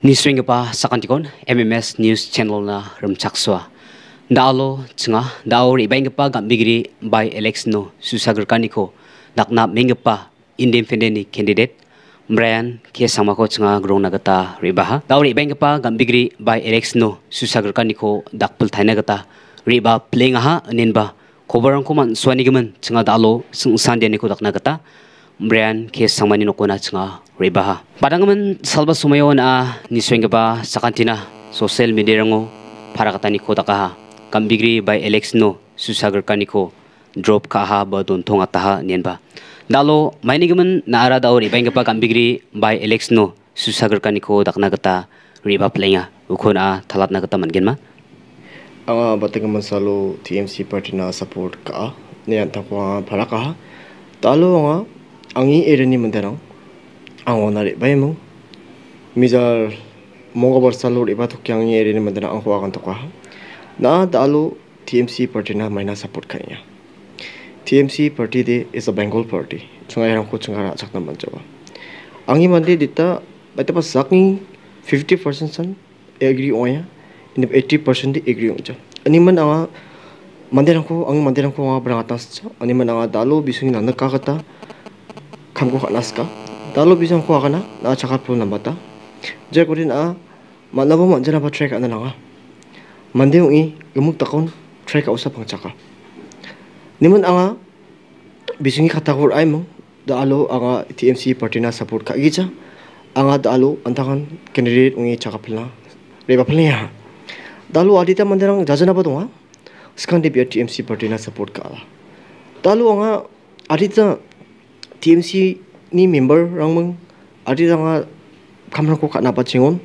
Nisringapa sakantikon MMS News Channel na rumchakswa. Daalo chinga dao ribengapa gambigiri by Alex no susagar kaniko nakna mengapa independent candidate Brian ke samako chinga grong nagata ribaha. Dao ribengapa gambigiri by Alex no susagar kaniko dakpul thaina gata riba playing ha aninba kobarang ko man swani gaman chinga dalo sung sande niko dakna gata Brian ke samani nokona chinga ribaha. Padangaman salba sumayo na niswengaba sakantina social media rango para katani ko takaha kambigri by Alex no susagar kaniko drop kaha ba don thong ataha nianba. Dalo mainigaman na ara daw ribengaba kambigri by Alex no susagar kaniko dakna gata riba plenga ukona thalat na gata mangen ma. anga batang masalo TMC party support ka ne anta ko phara ka talo anga ang'i एरियानि मोनदारां आं अनारि बायमुं मिजार मंगबर सालुर एबा थकि आंनि एरियानि मोनदारा आं हवागन थखा ना दालो टीएमसी पार्टी ना माइना सपोर्ट खाया TMC party they is a Bengal party चुंगाय रांखौ चुंगा राजक नाम मनजावा आंनि मानदे दिता बायताबा जाकनि 50% सन एग्री ओया इन 80% दे एग्री ओजा अनि मन आ मन्दिरको आं मन्दिरको आं ब्रातास अनि मन आ दालो बिसुनि नानक कागता kamko kanas ka dalo bisang ko kana na chakat pul nambata je ko din a manabo manjana ba track ana nga mande i gemuk takon track ka usap ang chaka niman anga bisungi kata ko ay mo dalo anga TMC party na support ka gicha anga dalo antakan candidate ungi chaka pula reba pula dalu adita mandirang jajana ba donga sekarang dia TMC party na support ka dalu anga adita TMC ni member rang meng ari ranga kamran ko kana pa chengon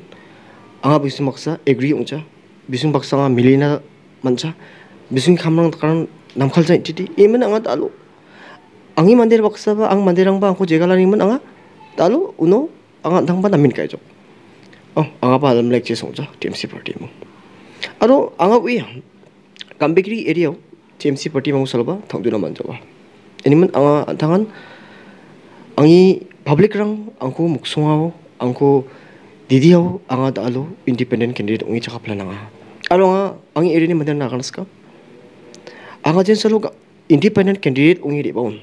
anga bisung baksa agree ungcha bisung baksa nga milina mancha bisung kamran karan namkhal jai titi emen anga talo angi mandir baksa ba ang mandirang ba angko jegalani men anga talo uno anga thang pa namin kai jok 어 아가바 알람 렉지 송자 TMC 파티 뭐 아로 아가 위 감베기리 에리어 TMC 파티 뭐 살바 당두나 만져봐 아니면 아가 당한 angi public rang angko muksungao angko didiao anga dalo independent candidate ungi chaka plan anga aro anga angi area ni mandan na kanaska anga jen salo independent candidate ungi di baun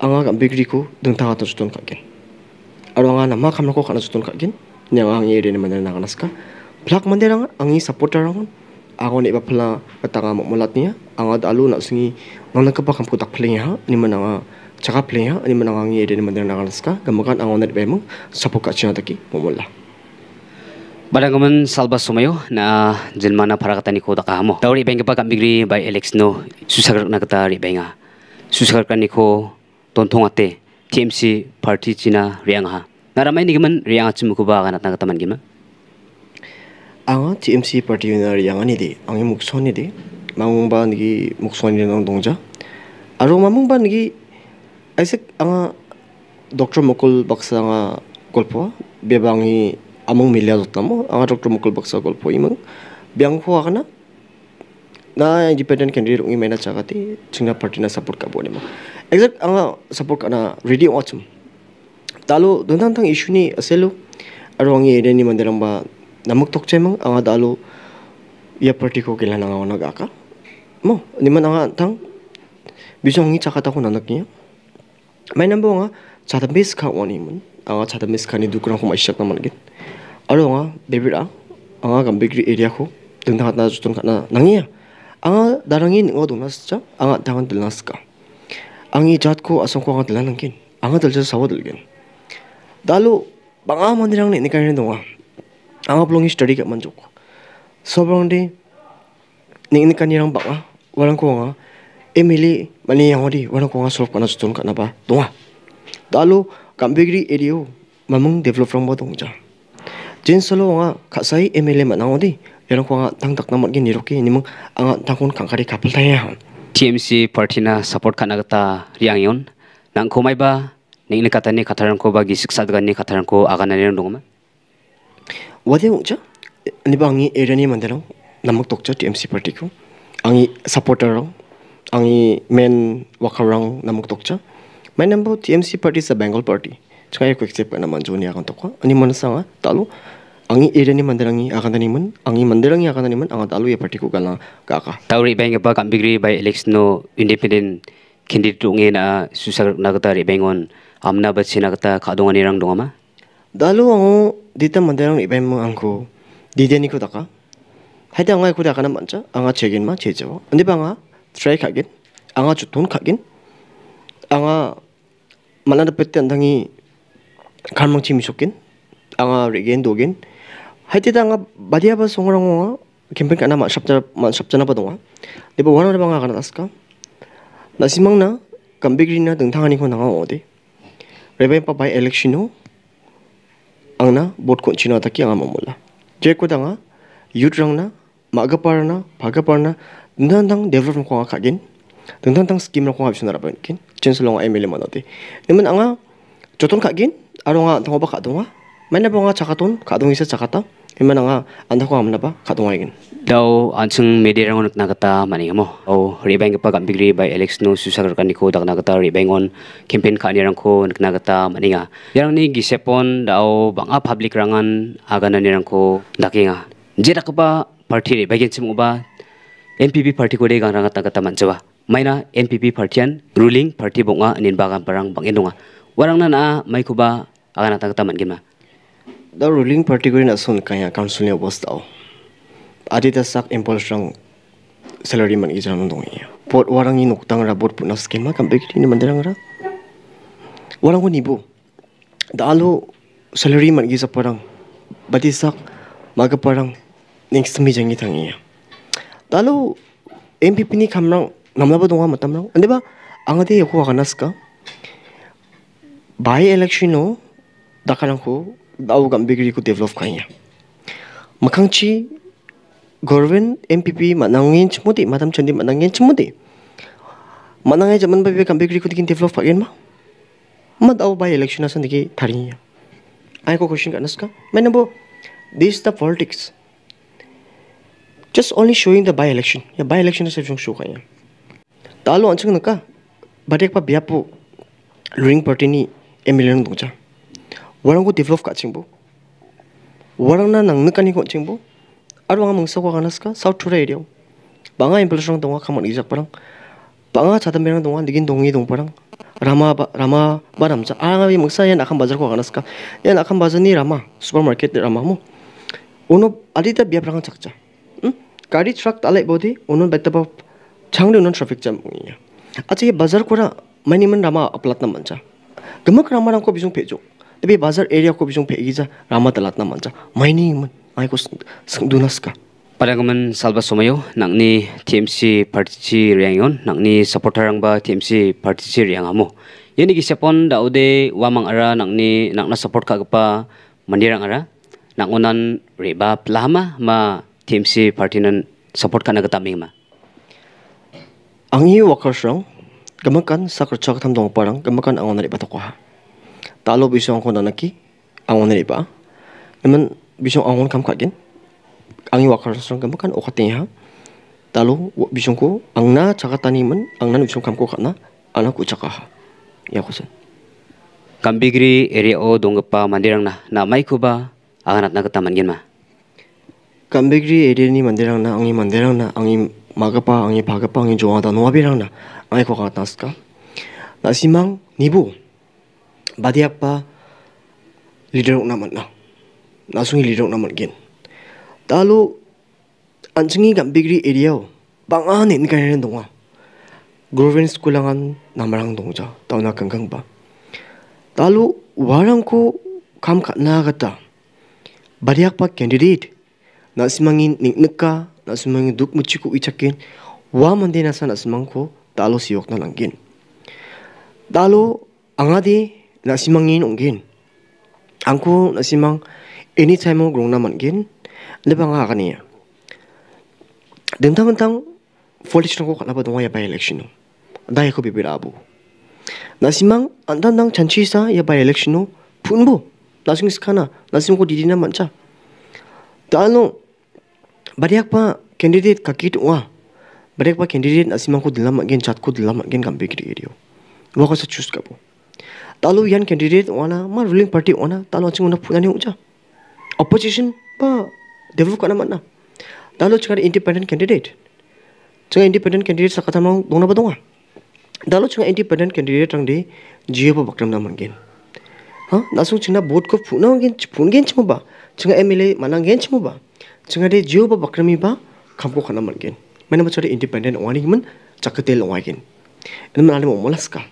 anga kambikri ko deng tanga to sutun kagen aro anga nama kamna ko kana sutun kagen nyang angi area ni mandan na kanaska plak mandirang angi supporter ang ako ni bapala katanga mo mulat niya. Ang alu na singi nang nagkapakam ko takpling ha? Ni man ang chaka pling ha ni man ang angi ede ni mandirang nakalaska gamakan ang onat bemo support ka china taki mumula Badangaman salba sumayo na jelmana para katani ko takamo. Dauri benga pa kambigri by Alex no susagar na kata ri benga. Susagar kaniko tontong ate TMC party china riang ha. Naramay ni gaman riang at sumukuba kanat na kataman gima. anga TMC party na yang ani de angi muksoni de mamungba nigi muksoni nang dongja aro mamungba nigi aisek anga Dr. Mukul baksa anga golpo bebangi among milya dotamo anga Dr. Mukul baksa golpo imang. Biang ho kana na independent candidate ungi mena chagati chingna party na support ka bone mo exact anga support kana ready watchum talo donang tang issue ni aselo aro angi ni mandirang ba namuk tok chemang anga dalu ya party ko kila nanga wana gaka mo ni man anga tang bisong ngi chakata ko nanak may nambo nga chata miss ka wani mun. Anga chata ka ni dukurang ko maisyak naman git alo nga bebira anga kam bigri area ko. Deng tangat na jutun ka na nangiya anga darangin ngo dong nas cha anga tangan dil nas ka. Angi jat ko asong ko anga dilan nangkin anga dal sa sawa dilgin. Dalu banga mandirang ni ni kainin donga anga belum study kat manjuk sobrang di ning ni kanirang baka walang ko nga emili mani di walang ko nga solve kana sutun kana ba donga dalu kambigri area mamung develop from ba dongja jin solo nga kasai emili manang di yang ko nga tang tak namat gini roki ni mung anga tangkun kangkari kapal tanya TMC party na support kana kata riang yon. Nang kumay ba ning ni kata ni kataran ko bagi siksa dagan ni kataran ko akan na rin dong ma. wade ungcha ni ba angi area ni mandalo namak tokcha TMC party ko angi supporter rang angi main wakarang namuk tokcha main nambo TMC party sa Bengal party chunga ek accept na manjuni akan tokwa ani manasanga talu angi erani mandarangi akan tani mun angi mandarangi akan tani mun anga talu ye party ko gala kaka tawri bang ba kambigri by election no independent candidate unge na susar nagata re bengon amna bachina kata khadongani rang dongama dalu ango dita mandarang ibem angko dideni ko daka haida angai ko daka na mancha anga chegin ma chejo andi banga try kagin anga jutun kagin anga manada pette andangi karmang chimi shokin anga regen dogin haida anga badia ba songrang 캠페인 kana ma shapja ma shapja na badonga deba wana banga kana naska nasimang na kambigri na dengtangani ko nanga ode rebe pa by election no angna bot ko china taki anga mamula je ko danga youth rang na maga parna phaga parna dang dang develop ko ka gen. Dang dang scheme ko option ra ban kin chen sulong ml manote nemen anga joton ka gen aronga thong ba ka donga mana bonga chakaton ka dong isa chakata nemen anga anda ko amna ba ka donga gen. Daw ansung media rangon nagata mani mo. O ribang pa kambigri by election no susag kaniko dak nagata ribangon campaign ka nirang ko nagata mani nga. Yarang ni gisepon daw banga public rangan aga na nirang ko dakinga. Jeda ka ba party ri bagin simu ba NPP party ko de gang rangat nagata manjawa. Maina NPP partian ruling party bonga anin bagan parang bangin donga. Warang na na may ko ba aga nagata man gima. the ruling party ko rin asun kaya council ni obos daw adita sak impulse rang salary man ijana nung dongi pot warang ni nuktang ra bot puna skema kam bekri ni mandarang ra warang ko nibo salary man gisa parang bati sak maga parang next mi jangi tangi dalo MPP ni kamrang namlaba donga matam rang ande ba angade yoko wakanas ka by election no dakarang ko daw gam bekri ko develop kanya makangchi Gorvin MPP manangin chmudi madam chandi manangin chmudi manangay jaman ba be kambe kri kudikin develop pagen ma mad au by election asan diki thariya ai ko question ka maine bo this is the politics just only showing the by-election. 야, by-election에서 좀 쇼가 야. 달로 안 찍는까? 바리약바 비아포 루링 파티니 에밀리언 동자. 와랑고 디벨롭 가칭보. 와랑나 낭느까니 고칭보. 아루앙 멍서고 가나스까? 사우트 투라 에리아. 방아 임플루션 동화 카몬 이작 바랑. 방아 자담메랑 동화 니긴 동이 동파랑. 라마 라마 바람자. 아랑아비 멍사야 나칸 바자르 고 가나스까? 야 나칸 바자니 라마 슈퍼마켓 라마 모. 오노 아리다 비아프랑 작자. Gari truck tale bodi uno betta ba changde uno traffic jam ngiya acha ye bazar kora mani man rama aplat na mancha gemak rama rang ko bisung pejo tapi bazar area ko bisung pegiza rama talat na mancha mining man ai ko dunas ka. Padangaman salba somayo nakni TMC party riangon nakni supporter ang ba TMC party riang amo. Yani gisapon daude wamang ara nakni nakna support ka pa mandirang ara. Nakunan reba plama ma TMC party nan support ka nagataming ma. ang iyo workers rang gamakan sa kerja tam dong parang gamakan ang onari bato ko ha talo bisong ko nanaki ang onari ba. Naman bisong angon kam kagen ang iyo workers rang gamakan o katnya ha talo bisong ko ang na chaka taniman ang nan bisong kam ko kana anak ko chaka ha ya ko sen. Kambigri area o dongpa mandirang na na mai ko ba anganat nagataman gen ma. Kambegri area ni mandirang na angi mandirang na angi magapa angi bagapa angi joada noabirang na angi ko katas ka na simang nibu badiak pa leader naman na nasungi leader naman gen talo anjingi kambegri area o banganin kaya rin donga Groven skulangan namarang dongja tao na kangkang ba talo warang ko kam ka nagata badiak pa candidate na nasimangin ning neka nasimangin duk muchiku ichakin wa mande nasa nasimangko talo siyok na langgin. Talo angadi nasimangin onggin. Angko nasimang anytime mo grong naman gin lebang akaniya. Dentang-dentang folish na ko kalaba dunga ya by-election no. Dahil ko bibirabo. Nasimang andandang chanchisa ya by-election no. Punbo. Nasing skana. Nasim ko didina mancha. Talo Bariakpa candidate kakit wa bariak pa candidate nasimang ko dilam again chat ko dilam again kam bigri area wa ko sa choose ka talo yan candidate wana ma ruling party wana talo aching una punani uja opposition ba develop kana mana Talo chikar independent candidate Chikar independent candidate sakata mang dongna ba donga dalo chunga independent candidate rang de jiyo pa bakram na mangin ha Nasung chunga board ko puna ngin phun gen ba chunga mla manang gen chmu ba chingade jio ba bakrami ba khamko khana margen. Mena bachare independent wani man chakatel wagen en man ale molaska.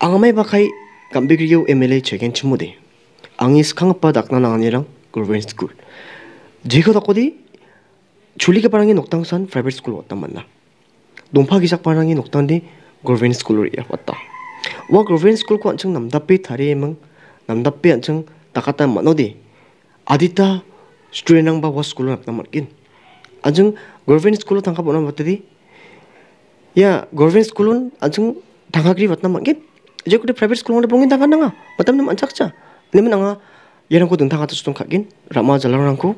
Angamai ba khai kambigriyo mla chegen chimude angis khangpa dakna nanganirang government school. Jiko dakodi chulike parangi noktangsan private school watta manna. Dompa gisak parangi noktande government school ri watta wa government school ko anchang namdape thare mang namdape anchang takata manode. Adita student ang bawa school nap tamat kin anjung government school thangka bona matadi ya government school un anjung thangka kri batna mat kin je kude private school ngde bongin thangka nanga matam nam anchak cha Nemen nanga. yerang ko dunthang ta sutong kakin. rama jalang rang ko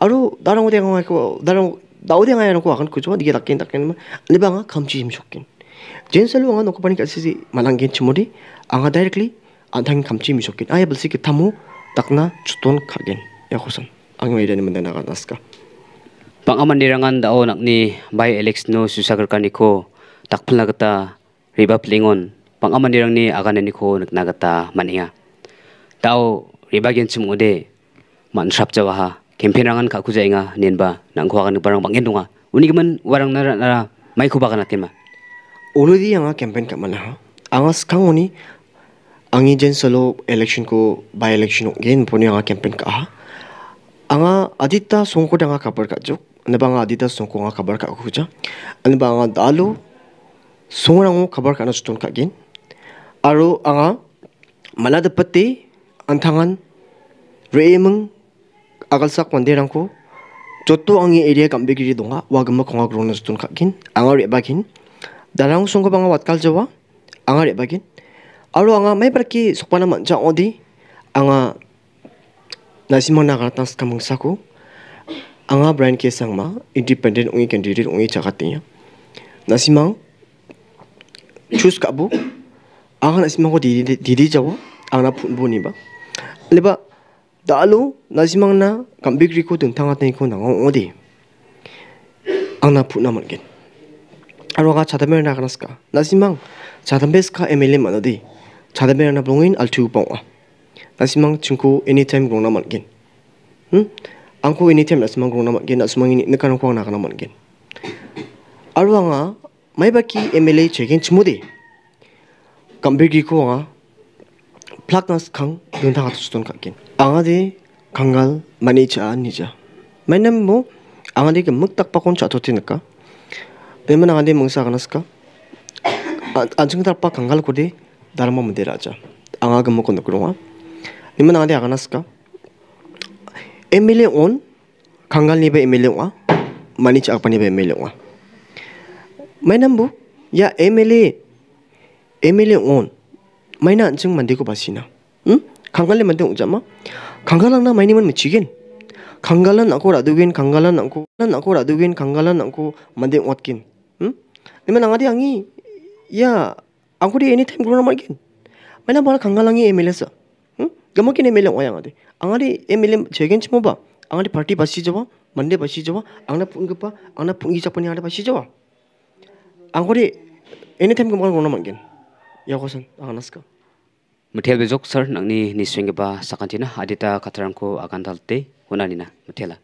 aru darang udah nganga aku. darang daude ngai rang ko akan kujo dige takkin takkin ne banga khamchi misokin. jinsalungangang nukubani kasisi malanggen chimodi anga directly 안탕 감치 미쇼긴 아예 벌써 그 타무 딱나 주돈 가겐 야고선 angwira ni mendana kan aska pangaman dirangan dao nakni by alex no susagar kaniko takphla gata riba plingon pangaman dirangni aganani ko nakna gata mania. Tao riba gen chimode man shrap jawaha campaign rangan ka kujainga nenba nangko agan barang bangin dunga unigiman warang nara nara mai ko bagana tema unudi anga campaign kamala angas skangoni angi jen solo election ko by election gen poni anga campaign ka anga adita songko danga kabar ka juk ne banga adita songko anga kabar ka kuja ane banga dalu songrang kabar ka na sutun ka gen aro anga malada pati antangan reemeng agalsak manderangko joto angi area gambegiri donga wagama konga grona stun kakin anga rebagin darang sungko banga watkal jawa. Anga rebagin aro anga mai barki sokpana manja odi. Anga Lazima nakatas kamang sako. Anga brand kesang ma independent ungi candidate ungi cakatinya. Nasimang choose kabu. Anga nasimang ko didi didi jawa. Anga pun boni ba. Leba dalu nasimang na kambik riko tentang atani ko nango odi. Anga pun naman gen. Arwaga chadamera nakanas ka. Nasima chadambeska MLM anodi. Chadamera na blongin altu pong ah nasimang chingku anytime grong naman gen. Hmm? Angku anytime nasimang grong naman gen nasimang ini nekan kuang nakan naman gen. Aru anga ah, mai baki MLA chegen chimode kambir gi ko ah, plak nas kang dun thang atus ton kakin anga de kangal mani cha ni ja mai nam mo anga de muk tak pakon cha thotin ka pemen anga de mungsa kanas ka anjung tarpa kangal ko dharma mundira ja anga gemuk kon kronga ah. Nimmer nang dia ganas ka. Emily on kangal ni ba Emily wa? Mani chak pani ba Emily wa? Mai nambu ya Emily Emily on. Mai na anjung mandi ko basina. 응? 강갈래 만든 오자마? 강갈랑 나 많이만 미치긴. 강갈란 않고 라두긴 강갈란 않고 난 않고 라두긴 강갈란 않고 만든 왔긴. 응? 내가 나가디 양이 야 아구리 애니 타임 그러나 말긴. 맨날 뭐라 강갈랑이 애밀했어. gamokine mele oyang ade angari emele jegen chimo ba angari party basi jaba mande basi jaba angna pungi pa angna pungi japani ade basi jaba angori anytime gamol gona mangen. Ya khosan angnaska muthel be jok sir nangni niswing ba sakantina adita khatrang ko agandal te hunalina muthela.